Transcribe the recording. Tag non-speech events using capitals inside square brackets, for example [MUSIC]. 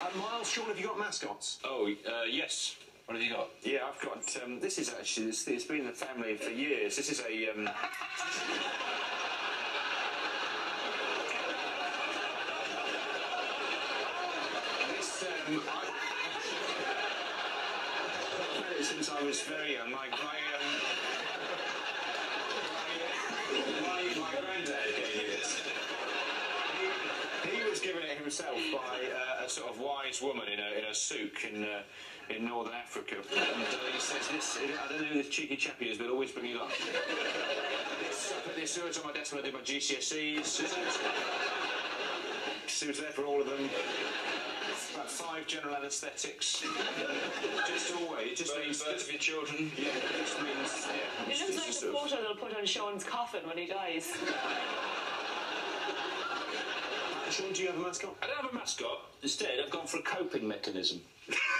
Uh, Miles, Sean, have you got mascots? Oh, uh, yes. What have you got? Yeah, I've got. Um, this is actually. It's, it's been in the family for years. This is a. Um, this. Um, I, I've had it since I was very young. My. my um, my, my, my granddad was given it himself by uh, a sort of wise woman in a, in a souk in, uh, in northern Africa. And uh, he says this, I don't know who this cheeky chappy is, but always bring you luck. this, I put this sewage on my desk when I did my GCSEs. She was there for all of them. About five general anaesthetics. just always, it just Birth, means... birth of your children. Yeah, it just means... Yeah, It looks like the sort photo they'll put on Sean's coffin when he dies. Sean, do you have a mascot? I don't have a mascot. Instead, I've gone for a coping mechanism. [LAUGHS]